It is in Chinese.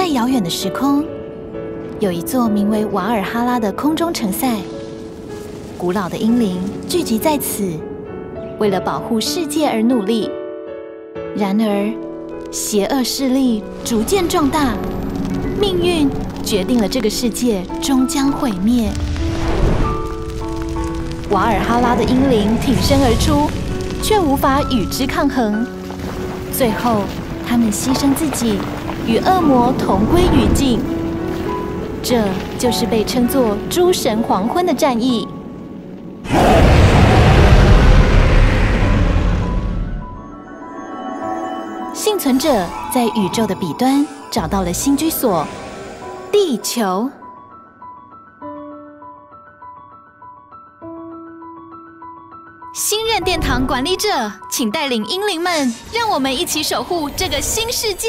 在遥远的时空，有一座名为瓦尔哈拉的空中城塞。古老的英灵聚集在此，为了保护世界而努力。然而，邪恶势力逐渐壮大，命运决定了这个世界终将毁灭。瓦尔哈拉的英灵挺身而出，却无法与之抗衡。最后，他们牺牲自己，与恶魔同归于尽。这就是被称作“诸神黄昏”的战役。幸存者在宇宙的彼端找到了新居所——地球。新任殿堂管理者，请带领英灵们，让我们一起守护这个新世界。